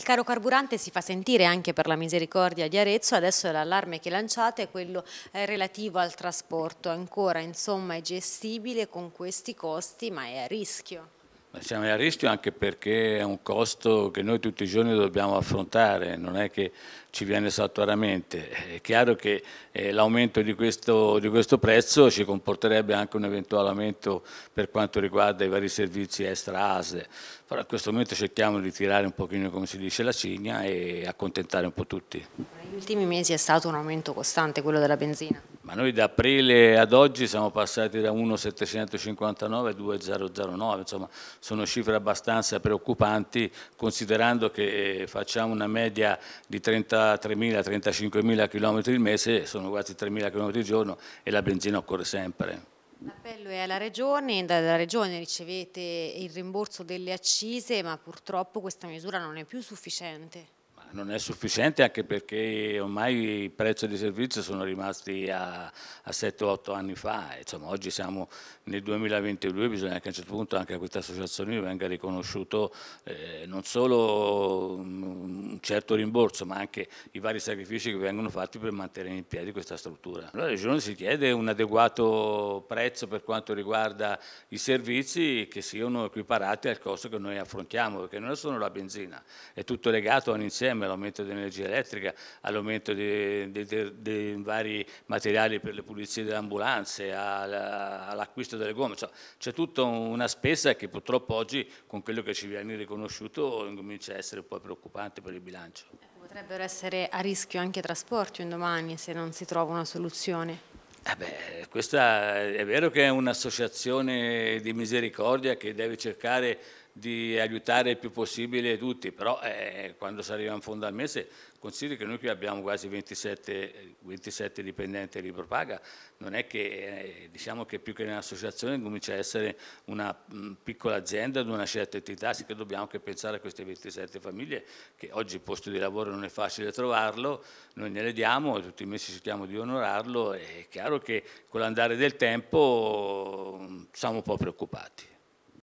Il caro carburante si fa sentire anche per la misericordia di Arezzo, adesso l'allarme che lanciate è quello eh, relativo al trasporto, ancora insomma è gestibile con questi costi ma è a rischio. Siamo a rischio anche perché è un costo che noi tutti i giorni dobbiamo affrontare, non è che ci viene sotto raramente. È chiaro che eh, l'aumento di di questo prezzo ci comporterebbe anche un eventuale aumento per quanto riguarda i vari servizi extra ASE, però in questo momento cerchiamo di tirare un pochino, come si dice, la cigna e accontentare un po' tutti. Negli ultimi mesi è stato un aumento costante quello della benzina? Ma noi da aprile ad oggi siamo passati da 1,759 a 2,009, insomma sono cifre abbastanza preoccupanti considerando che facciamo una media di 33.000-35.000 km il mese, sono quasi 3.000 km al giorno e la benzina occorre sempre. L'appello è alla Regione, dalla Regione ricevete il rimborso delle accise ma purtroppo questa misura non è più sufficiente non è sufficiente anche perché ormai i prezzi di servizio sono rimasti a, a 7-8 anni fa, insomma oggi siamo nel 2022, bisogna che a un certo punto anche a queste associazioni venga riconosciuto eh, non solo un certo rimborso ma anche i vari sacrifici che vengono fatti per mantenere in piedi questa struttura. La Regione si chiede un adeguato prezzo per quanto riguarda i servizi che siano equiparati al costo che noi affrontiamo, perché non è solo la benzina, è tutto legato a un insieme insieme all'aumento dell'energia elettrica, all'aumento dei vari materiali per le pulizie delle ambulanze, all'acquisto delle gomme, cioè, c'è tutta una spesa che purtroppo oggi con quello che ci viene riconosciuto incomincia a essere un po' preoccupante per il bilancio. Potrebbero essere a rischio anche i trasporti un domani se non si trova una soluzione. Eh beh, questa è vero che è un'associazione di misericordia che deve cercare di aiutare il più possibile tutti, però eh, quando si arriva in fondo al mese consideri che noi qui abbiamo quasi 27, 27 dipendenti di Propaga, non è che eh, diciamo che più che un'associazione comincia a essere una mh, piccola azienda di una certa entità, sì che dobbiamo anche pensare a queste 27 famiglie che oggi il posto di lavoro non è facile trovarlo, noi ne le diamo, tutti i mesi cerchiamo di onorarlo, è chiaro che con l'andare del tempo siamo un po' preoccupati.